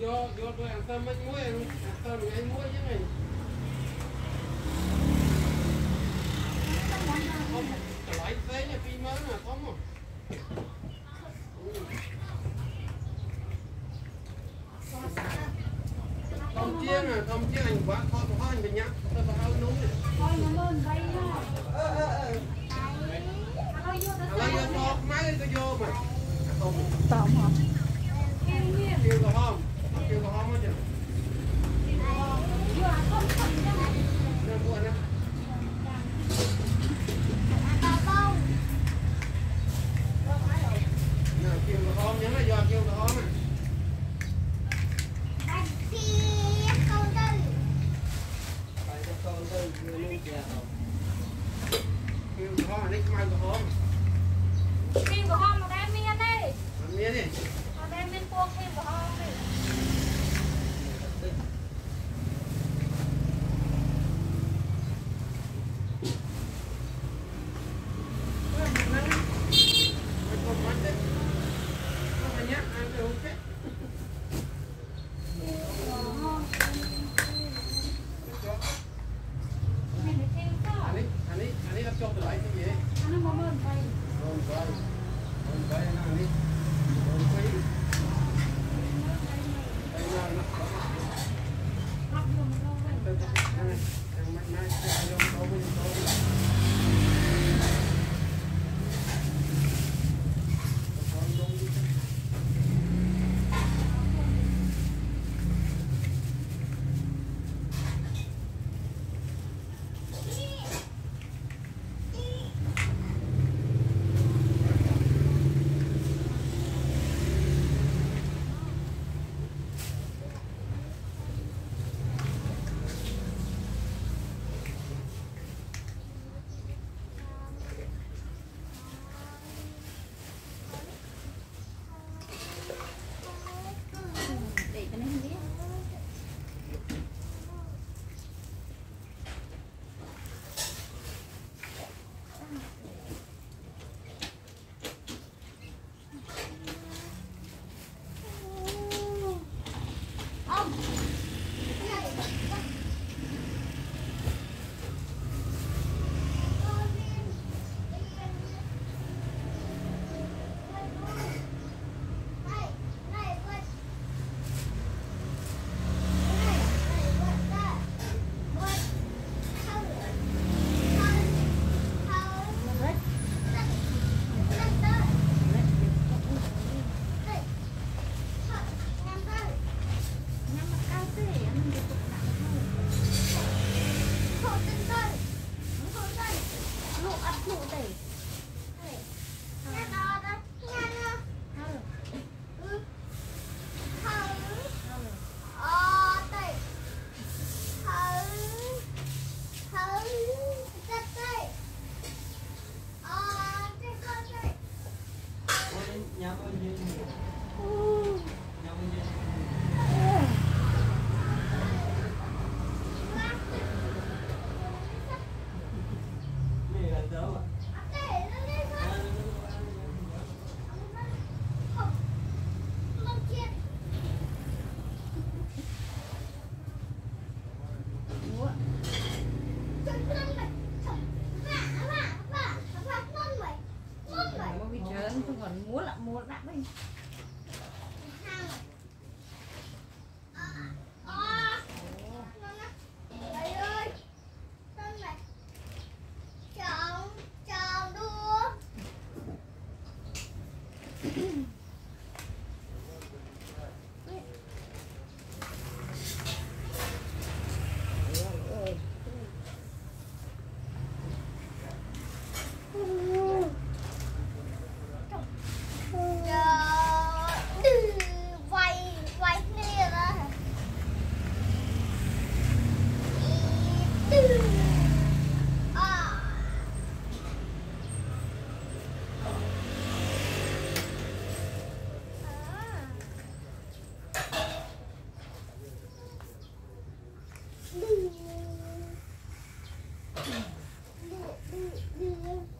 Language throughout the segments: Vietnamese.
vô vô tôi ăn tôm mấy muối ăn tôm ngay muối chứ mày không lại thế nha phim mới nè không à ជាអញវ៉ាថតបង្ហោះអញបញ្ញាទៅបង្ហោះនំនេះហើយនំមើលបីណាអឺអឺអឺហើយយកទៅហើយយកមកខ្មៅទៅយកមកតោះមកគេនេះ 嗯嗯。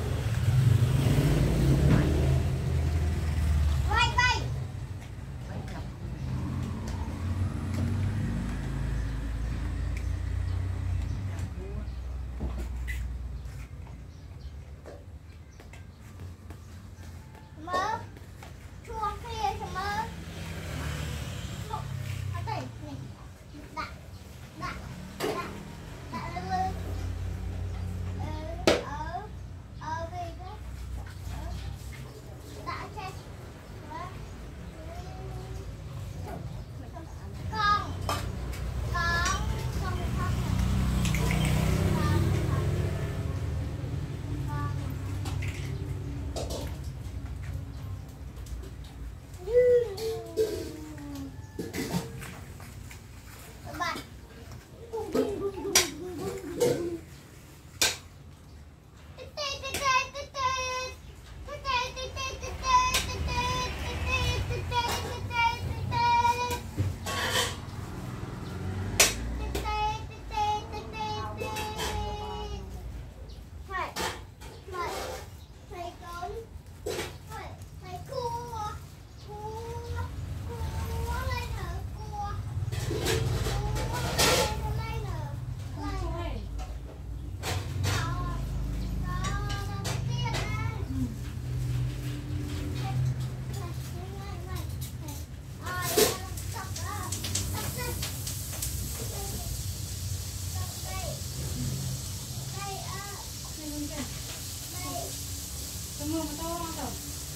我们都了。